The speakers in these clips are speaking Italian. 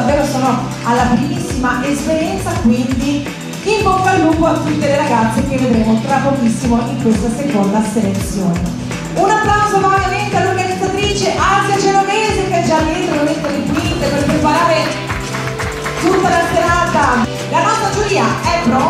davvero sono alla primissima esperienza, quindi in bocca al lupo a tutte le ragazze che vedremo tra pochissimo in questa seconda selezione. Un applauso va ovviamente all'organizzatrice Asia Genovese che è già dietro le le quinte per preparare tutta la serata. La nostra giuria è pronta,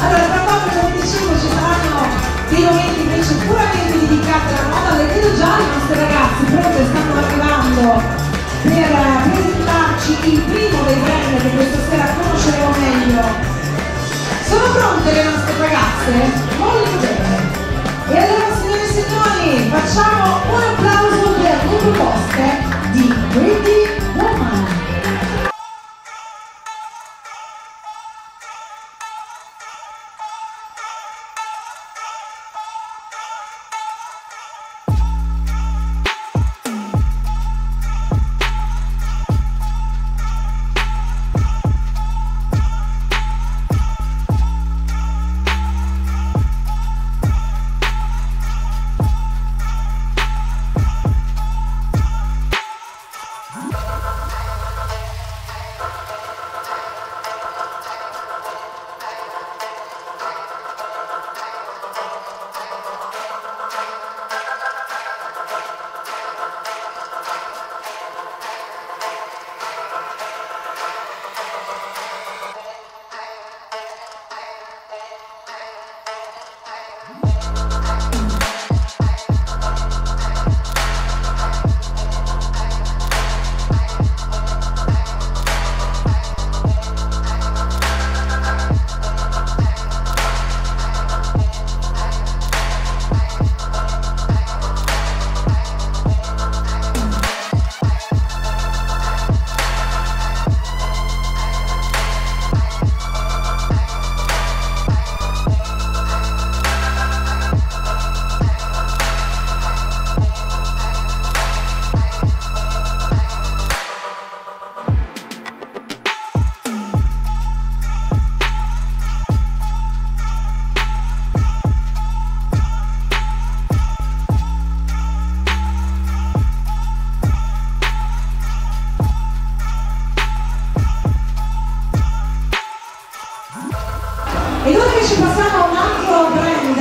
Allora, tra poco alle 25 ci saranno dei momenti invece puramente dedicati alla moda, vedo già i nostri ragazzi pronti stanno arrivando per presentarci il primo dei brand che questa sera conosceremo meglio. Sono pronte le nostre ragazze? Molto bene. E allora signori e signori, facciamo un applauso per le proposte di Pretty Woman. Ed ora che ci passiamo a un altro brand,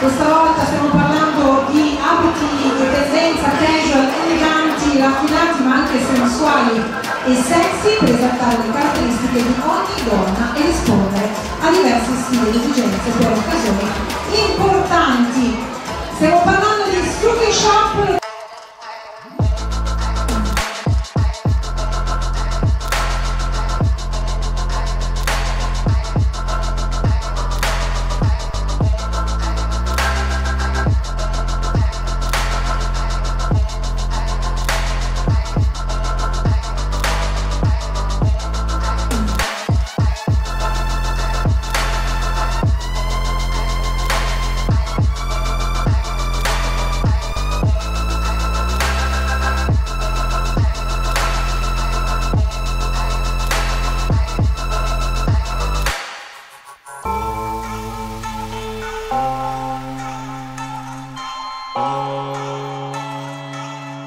questa volta stiamo parlando di abiti di presenza casual, eleganti, raffinati ma anche sensuali e sexy per esaltare le caratteristiche di ogni donna e rispondere a diversi stili ed esigenze per occasioni importanti. Stiamo parlando di Studio Shop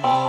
Oh.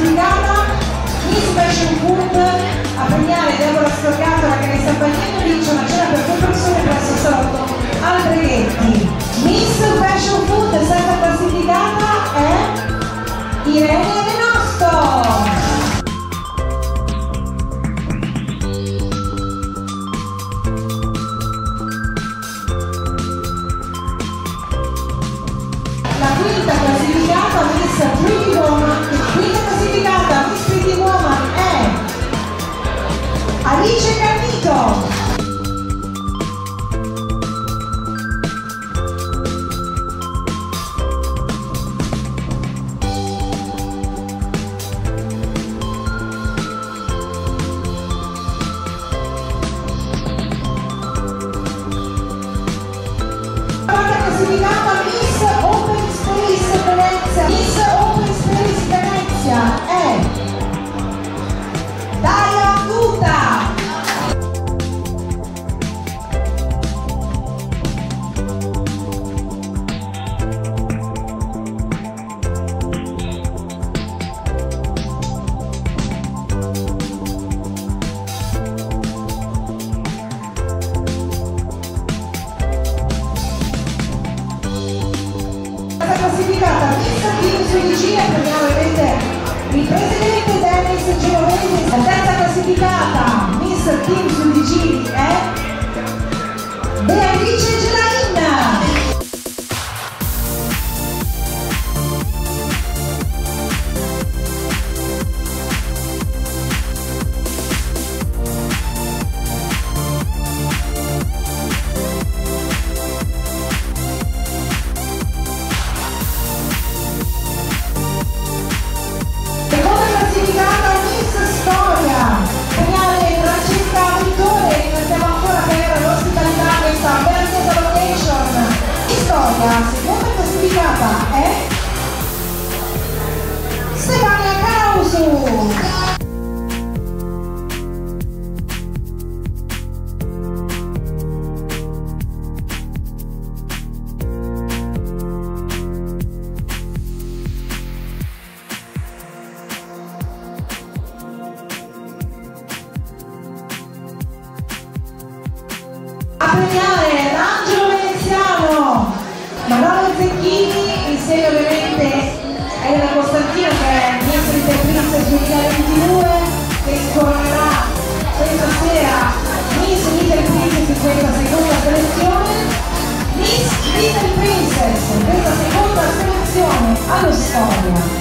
brigata Miss Fashion Food. A premiare Deborah Storgatola che nel San Bagnetto vince una cena per due persone presso il salotto Alberghetti. Miss Fashion Food è stata classificata è Irene? Little Princess della seconda selezione allo Storia.